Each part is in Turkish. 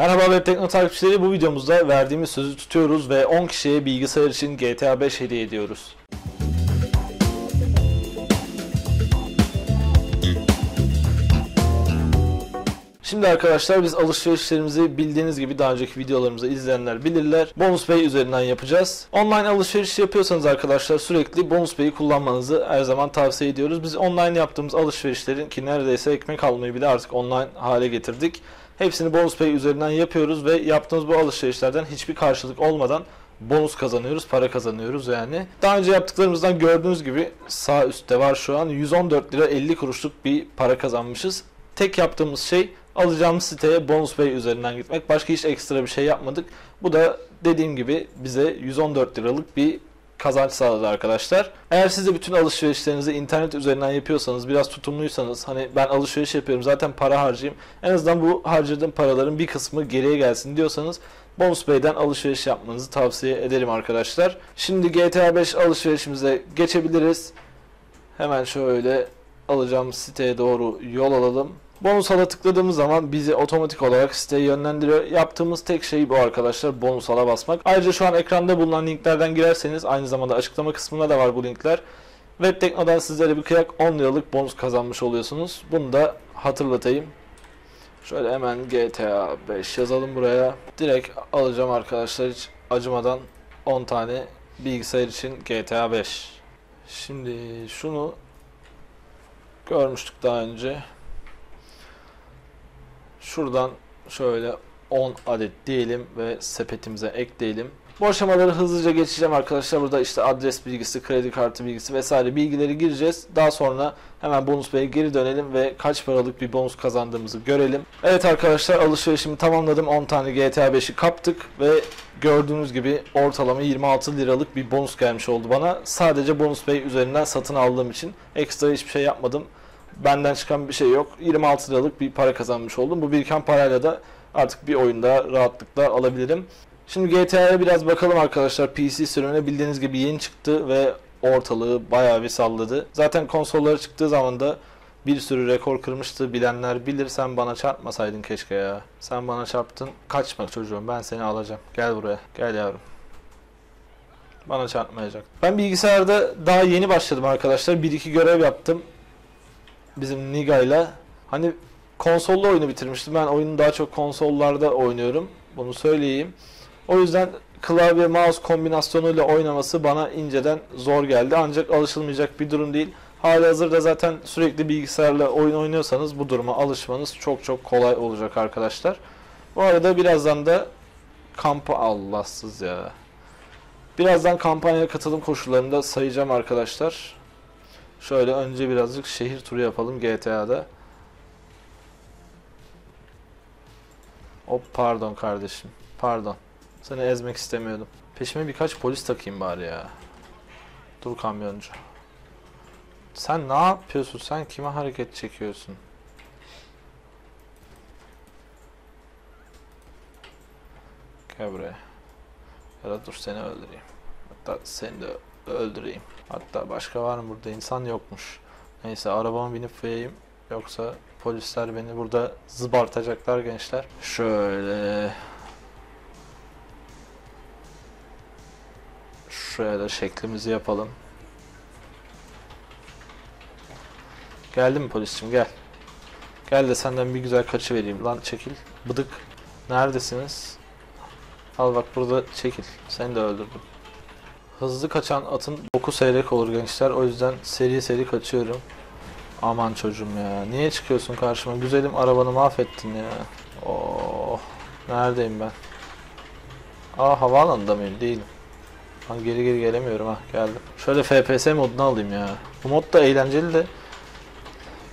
Merhaba Web Tekno takipçileri bu videomuzda verdiğimiz sözü tutuyoruz ve 10 kişiye bilgisayar için GTA 5 hediye ediyoruz. Şimdi arkadaşlar biz alışverişlerimizi bildiğiniz gibi daha önceki videolarımızı izleyenler bilirler. Bonus Pay üzerinden yapacağız. Online alışveriş yapıyorsanız arkadaşlar sürekli Bonus Pay'i kullanmanızı her zaman tavsiye ediyoruz. Biz online yaptığımız alışverişlerin ki neredeyse ekmek almayı bile artık online hale getirdik. Hepsini Bonus Pay üzerinden yapıyoruz ve yaptığımız bu alışverişlerden hiçbir karşılık olmadan bonus kazanıyoruz, para kazanıyoruz yani. Daha önce yaptıklarımızdan gördüğünüz gibi sağ üstte var şu an 114 lira 50 kuruşluk bir para kazanmışız. Tek yaptığımız şey alacağımız siteye bonus pay üzerinden gitmek. Başka hiç ekstra bir şey yapmadık. Bu da dediğim gibi bize 114 liralık bir kazanç sağladı arkadaşlar. Eğer siz de bütün alışverişlerinizi internet üzerinden yapıyorsanız, biraz tutumluysanız, hani ben alışveriş yapıyorum zaten para harcayayım. En azından bu harcadığım paraların bir kısmı geriye gelsin diyorsanız Bonus Pay'den alışveriş yapmanızı tavsiye ederim arkadaşlar. Şimdi GTA 5 alışverişimize geçebiliriz. Hemen şöyle alacağım siteye doğru yol alalım. Bonus ala tıkladığımız zaman bizi otomatik olarak siteye yönlendiriyor. Yaptığımız tek şey bu arkadaşlar bonus ala basmak. Ayrıca şu an ekranda bulunan linklerden girerseniz aynı zamanda açıklama kısmında da var bu linkler. Webtekno'dan sizlere bir kıyak 10 liralık bonus kazanmış oluyorsunuz. Bunu da hatırlatayım. Şöyle hemen GTA 5 yazalım buraya. Direkt alacağım arkadaşlar hiç acımadan 10 tane bilgisayar için GTA 5. Şimdi şunu görmüştük daha önce. Şuradan şöyle 10 adet diyelim ve sepetimize ekleyelim. Bu aşamaları hızlıca geçeceğim arkadaşlar. Burada işte adres bilgisi, kredi kartı bilgisi vesaire bilgileri gireceğiz. Daha sonra hemen bonus beye geri dönelim ve kaç paralık bir bonus kazandığımızı görelim. Evet arkadaşlar alışverişimi tamamladım. 10 tane GTA 5'i kaptık ve gördüğünüz gibi ortalama 26 liralık bir bonus gelmiş oldu bana. Sadece bonus bey üzerinden satın aldığım için ekstra hiçbir şey yapmadım benden çıkan bir şey yok. 26 liralık bir para kazanmış oldum. Bu biriken parayla da artık bir oyunda rahatlıkla alabilirim. Şimdi GTA'ya biraz bakalım arkadaşlar. PC sürümüne bildiğiniz gibi yeni çıktı ve ortalığı bayağı bir salladı. Zaten konsolları çıktığı zaman da bir sürü rekor kırmıştı. Bilenler bilir. Sen bana çarpmasaydın keşke ya. Sen bana çarptın. Kaçma çocuğum. Ben seni alacağım. Gel buraya. Gel yavrum. Bana çarpmayacak. Ben bilgisayarda daha yeni başladım arkadaşlar. Bir iki görev yaptım bizim Niga'yla. Hani konsollu oyunu bitirmiştim. Ben oyunu daha çok konsollarda oynuyorum. Bunu söyleyeyim. O yüzden klavye mouse kombinasyonuyla oynaması bana inceden zor geldi. Ancak alışılmayacak bir durum değil. Hali hazırda zaten sürekli bilgisayarla oyun oynuyorsanız bu duruma alışmanız çok çok kolay olacak arkadaşlar. Bu arada birazdan da kampa Allahsız ya. Birazdan kampanyaya katılım koşullarını da sayacağım arkadaşlar. Şöyle önce birazcık şehir turu yapalım GTA'da. Hop pardon kardeşim. Pardon. Seni ezmek istemiyordum. Peşime birkaç polis takayım bari ya. Dur kamyoncu. Sen ne yapıyorsun? Sen kime hareket çekiyorsun? Gel buraya. Ya da dur seni öldüreyim. Hatta seni de öldüreyim. Hatta başka var mı burada? insan yokmuş. Neyse arabama binip koyayım. Yoksa polisler beni burada zıbartacaklar gençler. Şöyle. Şuraya da şeklimizi yapalım. Geldi mi polisçim gel. Gel de senden bir güzel kaçı vereyim. Lan çekil. Bıdık. Neredesiniz? Al bak burada çekil. Seni de öldürdüm. Hızlı kaçan atın boku seyrek olur gençler. O yüzden seri seri kaçıyorum. Aman çocuğum ya. Niye çıkıyorsun karşıma? Güzelim arabanı mahvettin ya. Oh. Neredeyim ben? Aa havaalanında mıyım? Değilim. Lan geri geri gelemiyorum ha. Geldim. Şöyle FPS modunu alayım ya. Bu mod da eğlenceli de.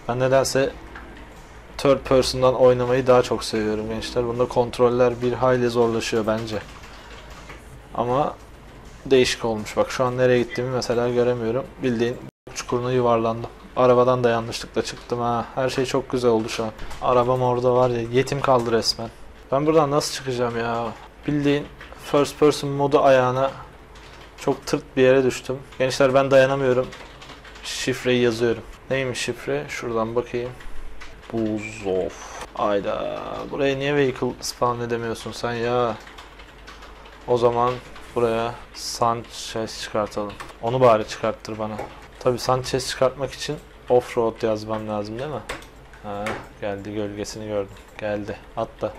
Ben nedense third person'dan oynamayı daha çok seviyorum gençler. Bunda kontroller bir hayli zorlaşıyor bence. Ama değişik olmuş. Bak şu an nereye gittiğimi mesela göremiyorum. Bildiğin çukuruna yuvarlandım. Arabadan da yanlışlıkla çıktım ha. Her şey çok güzel oldu şu an. Arabam orada var ya yetim kaldı resmen. Ben buradan nasıl çıkacağım ya? Bildiğin first person modu ayağına çok tırt bir yere düştüm. Gençler ben dayanamıyorum. Şifreyi yazıyorum. Neymiş şifre? Şuradan bakayım. Buzov. Ayda buraya niye vehicle spawn edemiyorsun sen ya? O zaman buraya Sanchez çıkartalım. Onu bari çıkarttır bana. Tabi Sanchez çıkartmak için offroad yazmam lazım değil mi? Ha, geldi gölgesini gördüm. Geldi. Hatta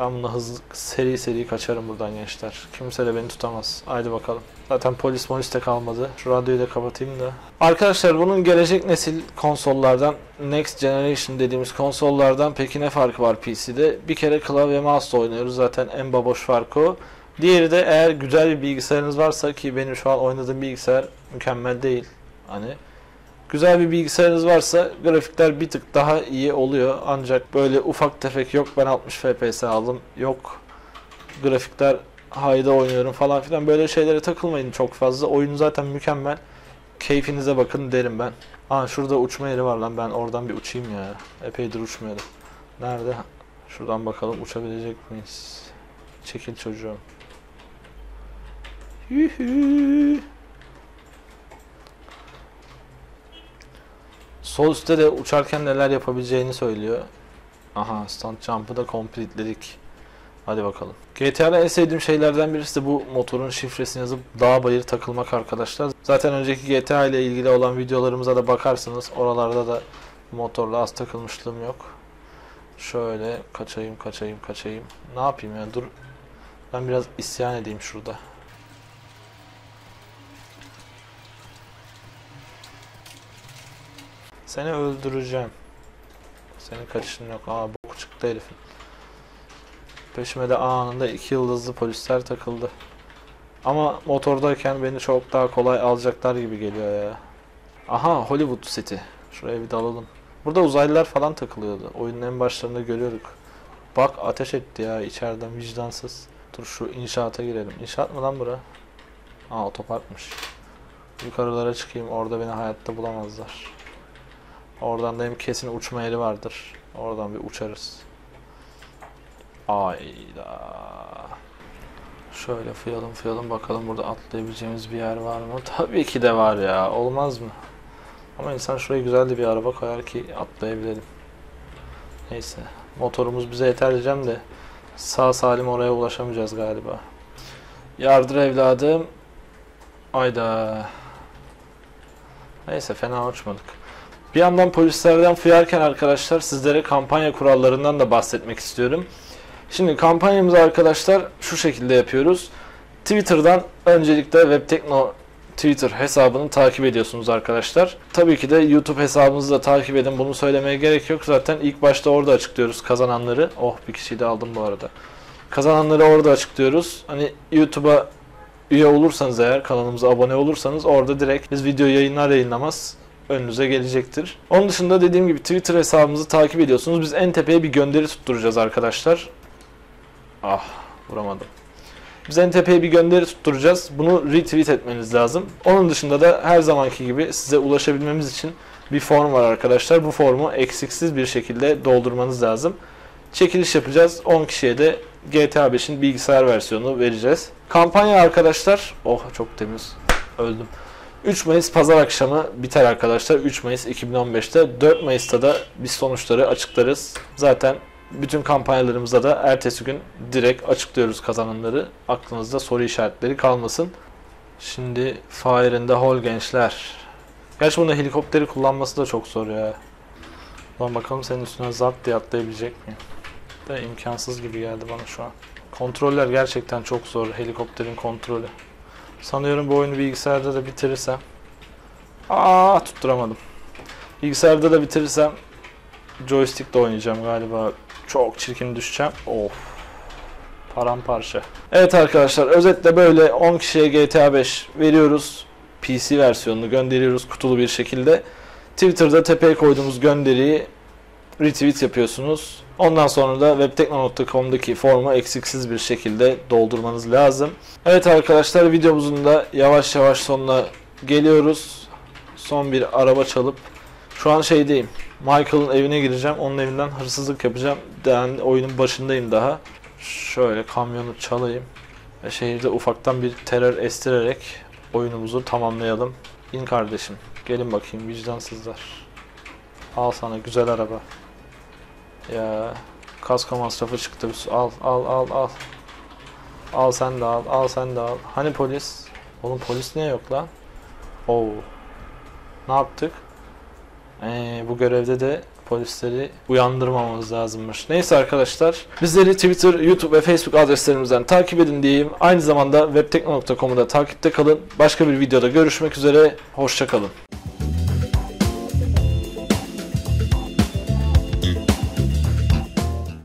ben bununla hızlı seri seri kaçarım buradan gençler. Kimse de beni tutamaz. Haydi bakalım. Zaten polis molis de kalmadı. Şu radyoyu da kapatayım da. Arkadaşlar bunun gelecek nesil konsollardan Next Generation dediğimiz konsollardan peki ne farkı var PC'de? Bir kere klavye mouse oynuyoruz. Zaten en baboş farkı o. Diğeri de eğer güzel bir bilgisayarınız varsa ki benim şu an oynadığım bilgisayar mükemmel değil. Hani güzel bir bilgisayarınız varsa grafikler bir tık daha iyi oluyor. Ancak böyle ufak tefek yok ben 60 FPS aldım. Yok grafikler hayda oynuyorum falan filan böyle şeylere takılmayın çok fazla. Oyun zaten mükemmel. Keyfinize bakın derim ben. Aa şurada uçma yeri var lan ben oradan bir uçayım ya. Epeydir uçmuyordum. Nerede? Şuradan bakalım uçabilecek miyiz? Çekil çocuğum. Yuhu. Sol üstte de uçarken neler yapabileceğini söylüyor. Aha stunt jump'ı da complete'ledik. Hadi bakalım. GTA'da en sevdiğim şeylerden birisi de bu motorun şifresini yazıp dağ bayır takılmak arkadaşlar. Zaten önceki GTA ile ilgili olan videolarımıza da bakarsınız. Oralarda da motorla az takılmışlığım yok. Şöyle kaçayım kaçayım kaçayım. Ne yapayım ya dur. Ben biraz isyan edeyim şurada. Seni öldüreceğim. Senin kaçışın yok. Aa bok çıktı herifin. Peşime de anında iki yıldızlı polisler takıldı. Ama motordayken beni çok daha kolay alacaklar gibi geliyor ya. Aha Hollywood City. Şuraya bir dalalım. Burada uzaylılar falan takılıyordu. Oyunun en başlarında görüyorduk. Bak ateş etti ya içeriden vicdansız. Dur şu inşaata girelim. İnşaat mı lan bura? Aa otoparkmış. Yukarılara çıkayım orada beni hayatta bulamazlar. Oradan da hem kesin uçma yeri vardır. Oradan bir uçarız. Ayda. Şöyle fıyalım fıyalım bakalım burada atlayabileceğimiz bir yer var mı? Tabii ki de var ya. Olmaz mı? Ama insan şuraya güzel bir araba koyar ki atlayabilelim. Neyse. Motorumuz bize yeter diyeceğim de sağ salim oraya ulaşamayacağız galiba. Yardır evladım. Ayda. Neyse fena uçmadık. Bir yandan polislerden fıyarken arkadaşlar sizlere kampanya kurallarından da bahsetmek istiyorum. Şimdi kampanyamızı arkadaşlar şu şekilde yapıyoruz. Twitter'dan öncelikle WebTekno Twitter hesabını takip ediyorsunuz arkadaşlar. Tabii ki de YouTube hesabımızı da takip edin. Bunu söylemeye gerek yok. Zaten ilk başta orada açıklıyoruz kazananları. Oh bir kişiyi de aldım bu arada. Kazananları orada açıklıyoruz. Hani YouTube'a üye olursanız eğer kanalımıza abone olursanız orada direkt biz video yayınlar yayınlamaz önünüze gelecektir. Onun dışında dediğim gibi Twitter hesabımızı takip ediyorsunuz. Biz en tepeye bir gönderi tutturacağız arkadaşlar. Ah vuramadım. Biz en tepeye bir gönderi tutturacağız. Bunu retweet etmeniz lazım. Onun dışında da her zamanki gibi size ulaşabilmemiz için bir form var arkadaşlar. Bu formu eksiksiz bir şekilde doldurmanız lazım. Çekiliş yapacağız. 10 kişiye de GTA 5'in bilgisayar versiyonunu vereceğiz. Kampanya arkadaşlar. Oh çok temiz. Öldüm. 3 Mayıs pazar akşamı biter arkadaşlar. 3 Mayıs 2015'te. 4 Mayıs'ta da biz sonuçları açıklarız. Zaten bütün kampanyalarımızda da ertesi gün direkt açıklıyoruz kazananları. Aklınızda soru işaretleri kalmasın. Şimdi Fire in the Hole gençler. Gerçi bunda helikopteri kullanması da çok zor ya. Lan bakalım senin üstüne zart diye atlayabilecek miyim? De imkansız gibi geldi bana şu an. Kontroller gerçekten çok zor helikopterin kontrolü. Sanıyorum bu oyunu bilgisayarda da bitirirsem. Aa tutturamadım. Bilgisayarda da bitirirsem joystick de oynayacağım galiba. Çok çirkin düşeceğim. Of. Paramparça. Evet arkadaşlar özetle böyle 10 kişiye GTA 5 veriyoruz. PC versiyonunu gönderiyoruz kutulu bir şekilde. Twitter'da tepeye koyduğumuz gönderiyi retweet yapıyorsunuz. Ondan sonra da webtekno.com'daki formu eksiksiz bir şekilde doldurmanız lazım. Evet arkadaşlar videomuzun da yavaş yavaş sonuna geliyoruz. Son bir araba çalıp şu an şeydeyim. Michael'ın evine gireceğim. Onun evinden hırsızlık yapacağım. Yani oyunun başındayım daha. Şöyle kamyonu çalayım. Ve şehirde ufaktan bir terör estirerek oyunumuzu tamamlayalım. İn kardeşim. Gelin bakayım vicdansızlar. Al sana güzel araba. Ya Kasko masrafı çıktı. Al al al al. Al sen de al. Al sen de al. Hani polis? Oğlum polis niye yok lan? Oo. Ne yaptık? Ee, bu görevde de polisleri uyandırmamamız lazımmış. Neyse arkadaşlar. Bizleri Twitter, YouTube ve Facebook adreslerimizden takip edin diyeyim. Aynı zamanda webtekno.com'u da takipte kalın. Başka bir videoda görüşmek üzere. Hoşçakalın.